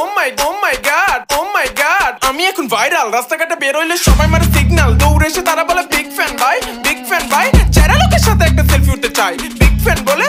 ও মাই ও মাই মাই আমি এখন ভাইরাল রাস্তাঘাটে বের হইলে সবাই মারে সিগন্যাল দৌড়ে এসে তারা বলে বিগ ফ্যান ভাই বিগ ফ্যান ভাই। চেরা লোকের সাথে একটা সেলফি উঠতে চাই বিগ ফ্যান বলে